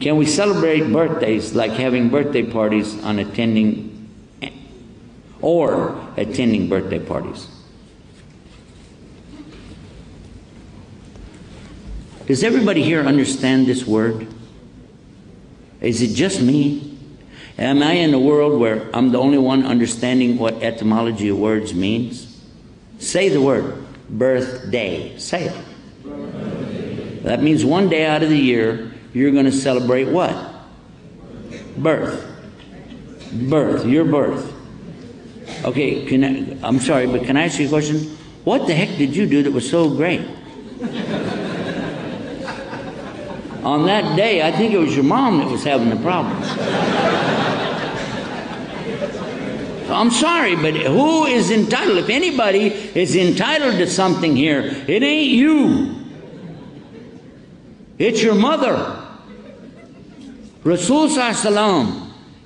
Can we celebrate birthdays like having birthday parties on attending or attending birthday parties? Does everybody here understand this word? Is it just me? Am I in a world where I'm the only one understanding what etymology of words means? Say the word birthday. Say it. That means one day out of the year you're going to celebrate what? Birth. Birth. Your birth. Okay, can I, I'm sorry, but can I ask you a question? What the heck did you do that was so great? On that day, I think it was your mom that was having the problem. I'm sorry, but who is entitled? If anybody is entitled to something here, it ain't you. It's your mother. Rasul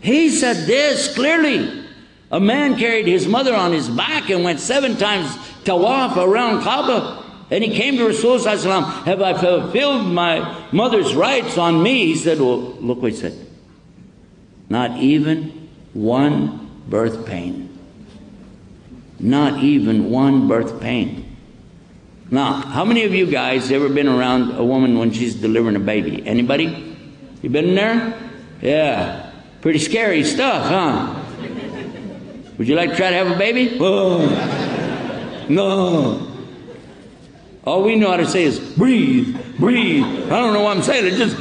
he said this clearly. A man carried his mother on his back and went seven times tawaf around Kaaba. And he came to Rasul have I fulfilled my mother's rights on me? He said, well, look what he said. Not even one birth pain. Not even one birth pain. Now, how many of you guys ever been around a woman when she's delivering a baby? Anybody? You been in there? Yeah. Pretty scary stuff, huh? Would you like to try to have a baby? Oh. No. All we know how to say is breathe, breathe. I don't know what I'm saying. It just,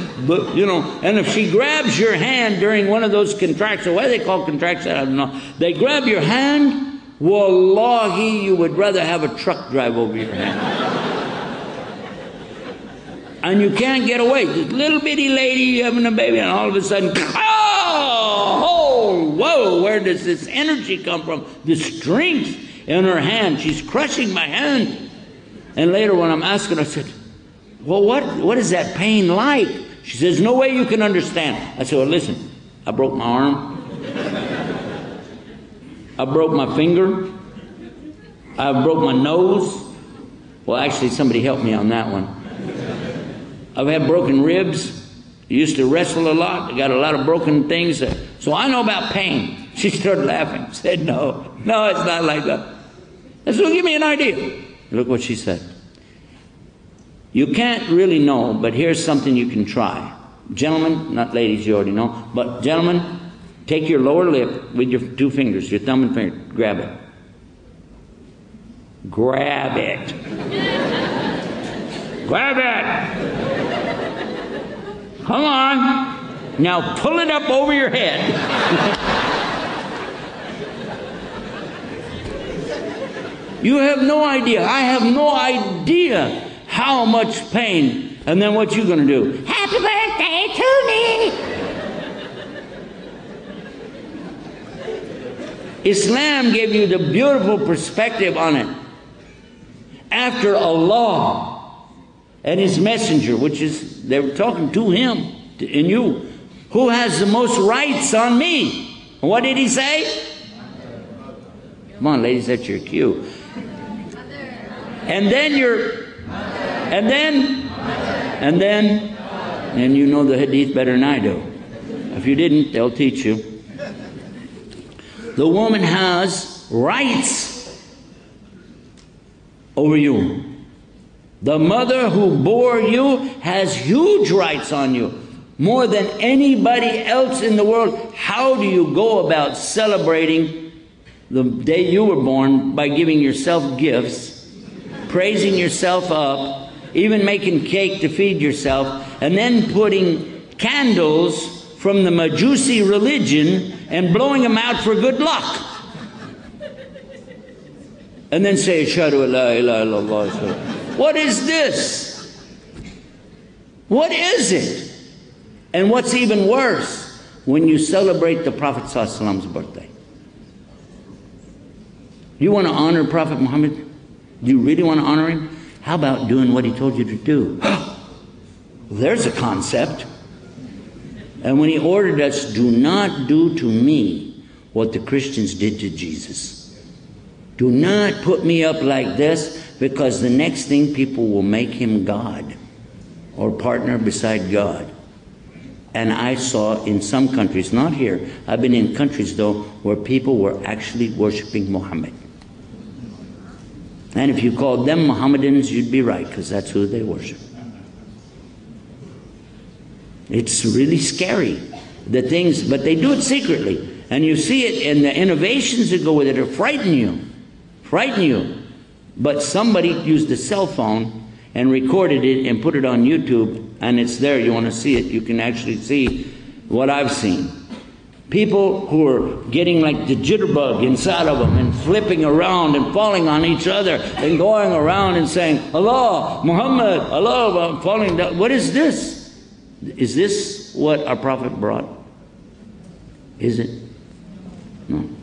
you know. And if she grabs your hand during one of those contractions, why they call contractions, I don't know. They grab your hand, wallahi, you would rather have a truck drive over your hand. And you can't get away. This little bitty lady having a baby, and all of a sudden, oh, whoa, where does this energy come from? The strength in her hand. She's crushing my hand. And later, when I'm asking, I said, Well, what, what is that pain like? She says, No way you can understand. I said, Well, listen, I broke my arm, I broke my finger, I broke my nose. Well, actually, somebody helped me on that one. I've had broken ribs. I used to wrestle a lot. I got a lot of broken things. So I know about pain. She started laughing. Said, No, no, it's not like that. I said, well, give me an idea. Look what she said. You can't really know, but here's something you can try. Gentlemen, not ladies, you already know, but gentlemen, take your lower lip with your two fingers, your thumb and finger, grab it. Grab it. grab it. Come on. Now pull it up over your head. You have no idea. I have no idea how much pain. And then what you going to do? Happy birthday to me. Islam gave you the beautiful perspective on it. After Allah and His messenger, which is, they were talking to Him and you, who has the most rights on me? what did He say? Come on, ladies, that's your cue. And then you're, and then, and then, and you know the hadith better than I do. If you didn't, they'll teach you. The woman has rights over you. The mother who bore you has huge rights on you, more than anybody else in the world. How do you go about celebrating the day you were born by giving yourself gifts? praising yourself up, even making cake to feed yourself, and then putting candles from the Majusi religion and blowing them out for good luck. And then say, Ashadu illallah. What is this? What is it? And what's even worse, when you celebrate the Prophet Prophet's birthday. You want to honor Prophet Muhammad? Do you really want to honor him? How about doing what he told you to do? There's a concept. And when he ordered us, do not do to me what the Christians did to Jesus. Do not put me up like this because the next thing people will make him God or partner beside God. And I saw in some countries, not here, I've been in countries though where people were actually worshiping Muhammad. And if you called them Mohammedans, you'd be right, because that's who they worship. It's really scary, the things, but they do it secretly. And you see it, and the innovations that go with it are frighten you. Frighten you. But somebody used a cell phone and recorded it and put it on YouTube, and it's there. You want to see it, you can actually see what I've seen. People who are getting like the jitterbug inside of them and flipping around and falling on each other and going around and saying, Allah, Muhammad, Allah, I'm falling down. What is this? Is this what our Prophet brought? Is it? No.